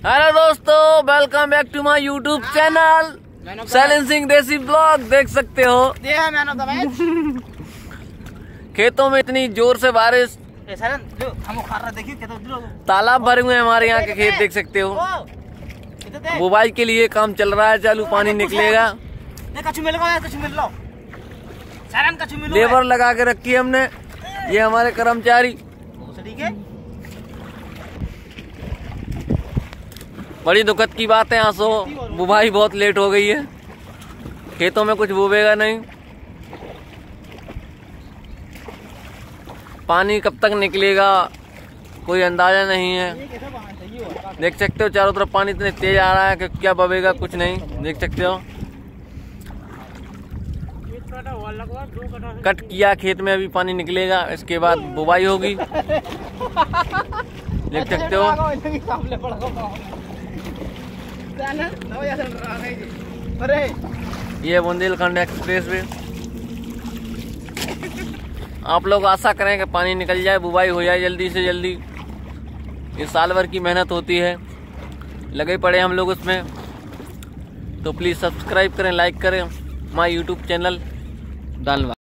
Hello दोस्तों welcome back to my YouTube channel Sailan Singh desi blog देख सकते हो। है खेतों में इतनी ज़ोर से बारिश। तालाब भरे हुए हैं हमारे यहाँ के खेत देख। सकते हो। बुवाई के लिए काम चल रहा है चालू पानी निकलेगा। लेबर लगा के रखी है हमने। ये हमारे कर्मचारी ठीक है बड़ी दुखद की बात है, आँसू। बुवाई बहुत लेट हो गई है। खेतों में कुछ बुबेगा नहीं। पानी कब तक निकलेगा, कोई अंदाज़ा नहीं है। देख सकते हो, चारों तरफ़ पानी इतने तेज आ रहा है कि क्या बबेगा, कुछ नहीं। देख सकते हो। कट किया, खेत में अभी पानी निकलेगा, इसके बाद बुवाई होगी। देख सकते हो सामने पड़ा हो सैलन नो यार रहा नहीं जी अरे ये बुंदेलखंड एक्सप्रेस वे। आप लोग आशा करें कि पानी निकल जाए बुवाई हो जाए जल्दी से जल्दी। ये साल भर की मेहनत होती है। लगे पड़े हम लोग उसमें। तो प्लीज़ सब्सक्राइब करें लाइक करें। माय यूट्यूब चैनल धन्यवाद